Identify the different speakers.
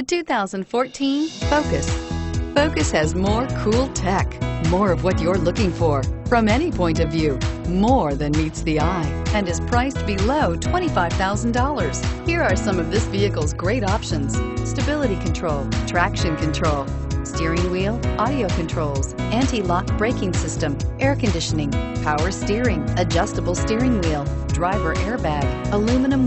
Speaker 1: The 2014 Focus. Focus has more cool tech, more of what you're looking for. From any point of view, more than meets the eye and is priced below $25,000. Here are some of this vehicle's great options. Stability control, traction control, steering wheel, audio controls, anti-lock braking system, air conditioning, power steering, adjustable steering wheel, driver airbag, aluminum.